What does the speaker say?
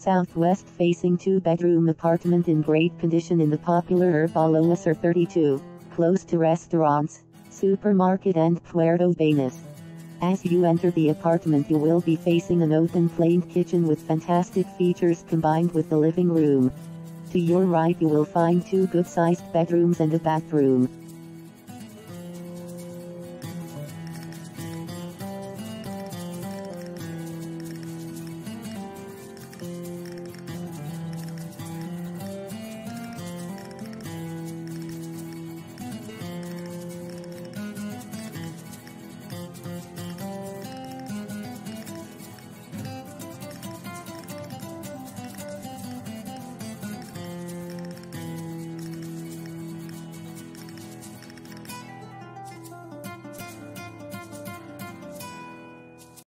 Southwest facing two bedroom apartment in great condition in the popular Herbal 32, close to restaurants, supermarket and Puerto Banus. As you enter the apartment you will be facing an open planed kitchen with fantastic features combined with the living room. To your right you will find two good sized bedrooms and a bathroom.